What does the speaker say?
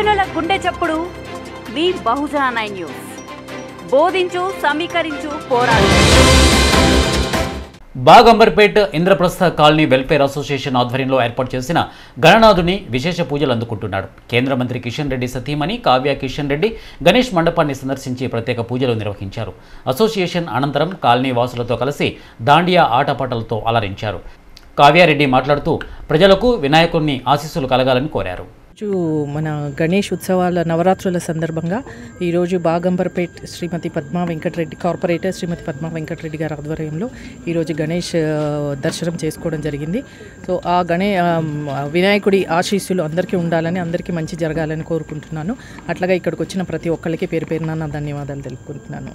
బహుజనుల గుండె చప్పుడు. మీ బహుజన నైన్ న్యూస్. బోధించు సమీకరించు పోరాడు. Bagamberpet Indraprastha colony welfare association ఆధ్వర్యంలో ఏర్పాటు చేసిన గణనాథుని విశేష పూజలు అందుకుంటున్నాడు. కేంద్ర మంత్రి కిషన్ రెడ్డి సతీమణి కావ్య కిషన్ రెడ్డి గణేష్ మండపాన్ని సందర్శించి ప్రత్యేక పూజలు నిర్వహించారు. అసోసియేషన్ అనంతరం కాలనీ వాసులతో కలిసి దాండియా ఆటపాటలతో అలరించారు. కావ్యారెడ్డి మాట్లాడుతూ ప్రజలకు వినాయకుడిని ఆశీస్సులు కలగాలని కోరారు. ఈరోజు మన గణేష్ ఉత్సవాల నవరాత్రుల సందర్భంగా ఈరోజు బాగంబర్పేట్ శ్రీమతి పద్మా వెంకటరెడ్డి కార్పొరేటర్ శ్రీమతి పద్మా వెంకటరెడ్డి గారి ఆధ్వర్యంలో ఈరోజు గణేష్ దర్శనం చేసుకోవడం జరిగింది. సో ఆ గణే వినాయకుడి ఆశీస్సులు అందరికీ ఉండాలని అందరికీ మంచి జరగాలని కోరుకుంటున్నాను. అట్లాగా ఇక్కడికి వచ్చిన ప్రతి ఒక్కరికి పేరు పేరున నా ధన్యవాదాలు తెలుపుకుంటున్నాను.